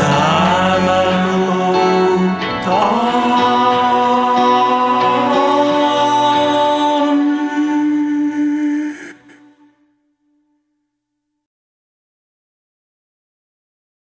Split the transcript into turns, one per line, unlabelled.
side.